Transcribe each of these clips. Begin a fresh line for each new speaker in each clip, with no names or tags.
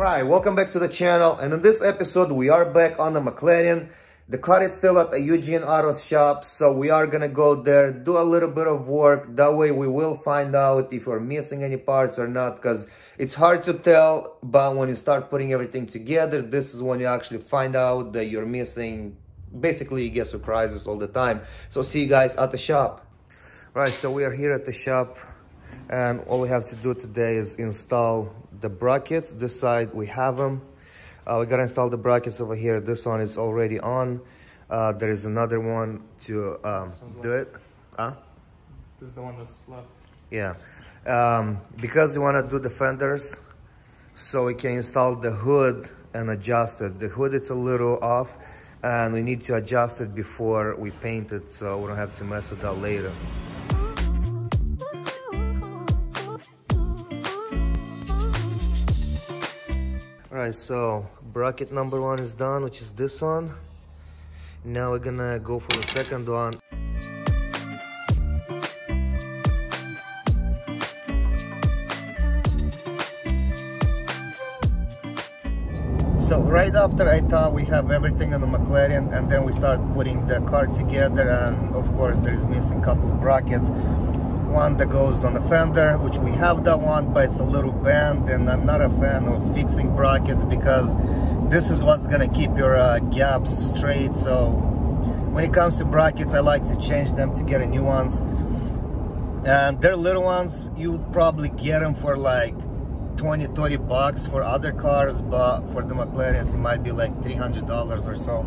Right, welcome back to the channel. And in this episode, we are back on the McLaren. The car is still at the Eugene Auto Shop, so we are gonna go there, do a little bit of work. That way we will find out if we're missing any parts or not, because it's hard to tell, but when you start putting everything together, this is when you actually find out that you're missing. Basically, you get surprises all the time. So see you guys at the shop. Right, so we are here at the shop, and all we have to do today is install the brackets. This side, we have them. Uh, we gotta install the brackets over here. This one is already on. Uh, there is another one to um, do it. Huh?
This is the one that's left.
Yeah. Um, because we wanna do the fenders, so we can install the hood and adjust it. The hood is a little off and we need to adjust it before we paint it so we don't have to mess with that later. Alright, so bracket number one is done, which is this one. Now we're gonna go for the second one. So right after I thought we have everything on the McLaren and then we start putting the car together and of course there is missing couple brackets. One that goes on the fender, which we have that one, but it's a little bent and I'm not a fan of fixing brackets because this is what's gonna keep your uh, gaps straight. So when it comes to brackets, I like to change them to get a new ones. And they're little ones, you would probably get them for like 20 30 bucks for other cars but for the mclarens it might be like 300 dollars or so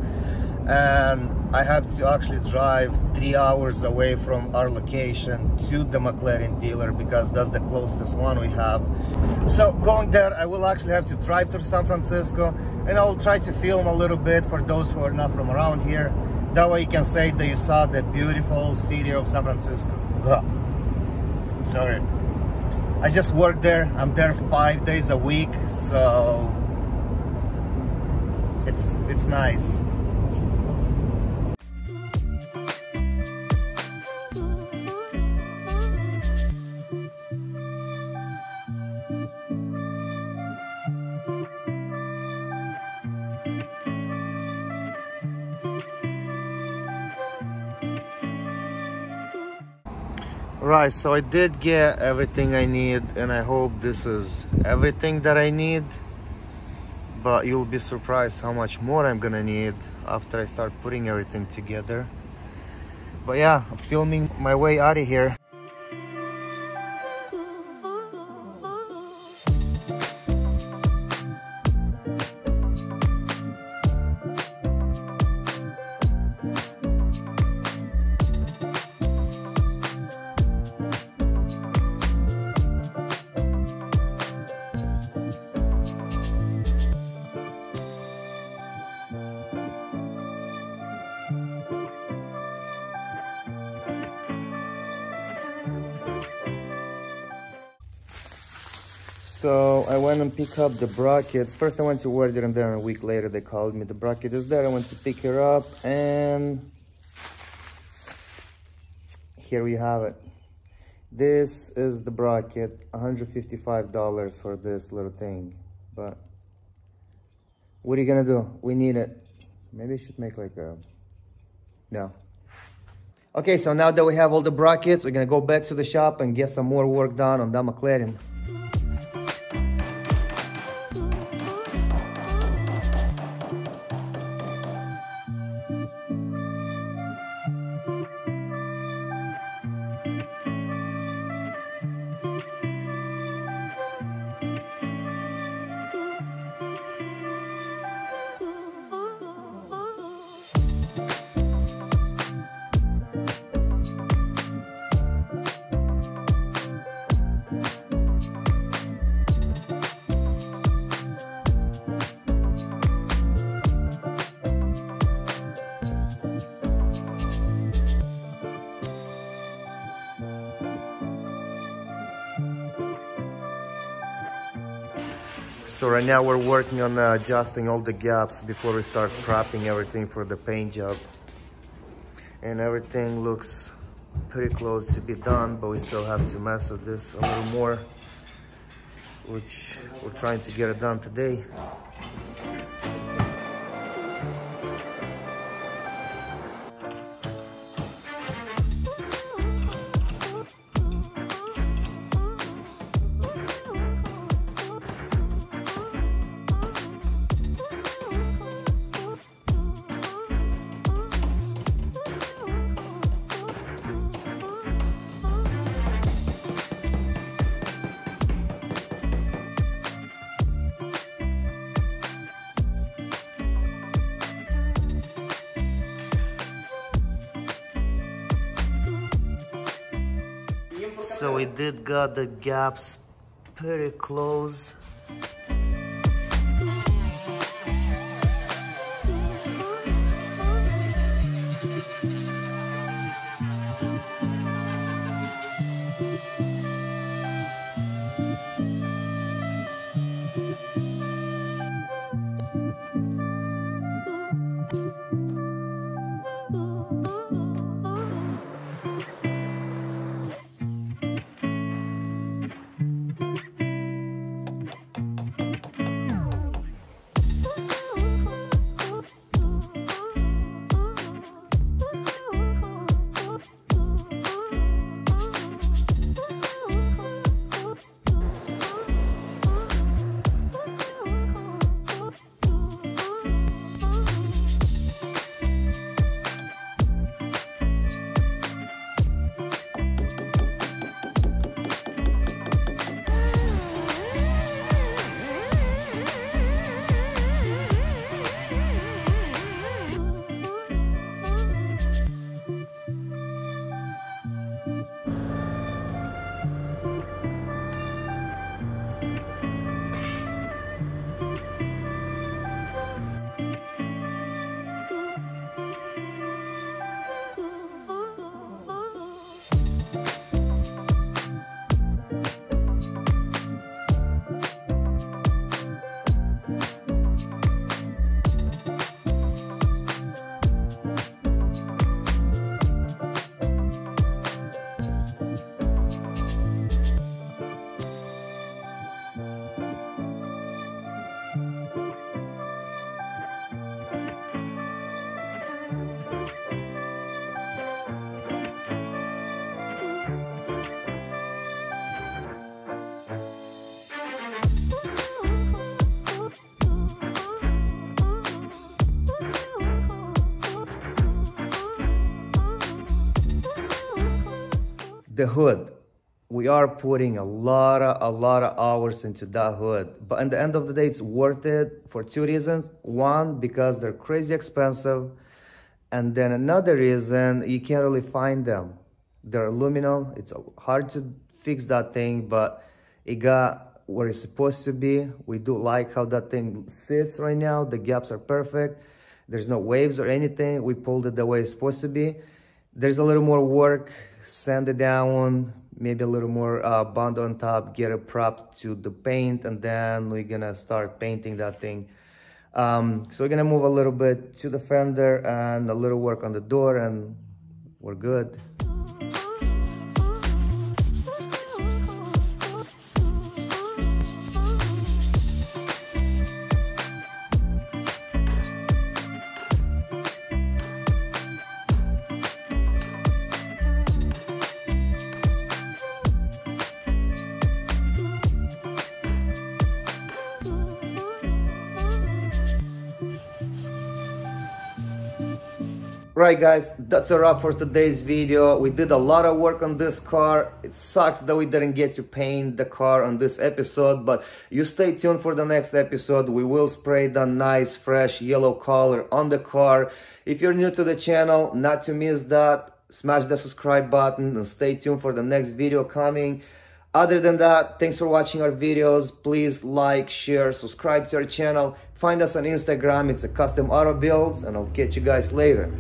and i have to actually drive three hours away from our location to the mclaren dealer because that's the closest one we have so going there i will actually have to drive to san francisco and i'll try to film a little bit for those who are not from around here that way you can say that you saw the beautiful city of san francisco Ugh. sorry I just work there. I'm there five days a week, so it's it's nice. Right, so I did get everything I need and I hope this is everything that I need. But you'll be surprised how much more I'm gonna need after I start putting everything together. But yeah, I'm filming my way out of here. So I went and picked up the bracket. First I went to order and then a week later they called me. The bracket is there. I went to pick her up and here we have it. This is the bracket, $155 for this little thing. But what are you gonna do? We need it. Maybe I should make like a, no. Okay, so now that we have all the brackets, we're gonna go back to the shop and get some more work done on that McLaren. So right now we're working on uh, adjusting all the gaps before we start prepping everything for the paint job. And everything looks pretty close to be done, but we still have to mess with this a little more. which we're trying to get it done today. So we did got the gaps pretty close. The hood. We are putting a lot of a lot of hours into that hood. But in the end of the day it's worth it for two reasons. One because they're crazy expensive. And then another reason you can't really find them. They're aluminum. It's hard to fix that thing but it got where it's supposed to be. We do like how that thing sits right now. The gaps are perfect. There's no waves or anything. We pulled it the way it's supposed to be. There's a little more work sand it down, maybe a little more uh, bond on top, get it propped to the paint, and then we're gonna start painting that thing. Um, so we're gonna move a little bit to the fender and a little work on the door and we're good. Right guys, that's a wrap for today's video. We did a lot of work on this car. It sucks that we didn't get to paint the car on this episode, but you stay tuned for the next episode. We will spray the nice fresh yellow color on the car. If you're new to the channel, not to miss that, smash the subscribe button and stay tuned for the next video coming. Other than that, thanks for watching our videos. Please like, share, subscribe to our channel. Find us on Instagram. It's a custom auto builds and I'll catch you guys later.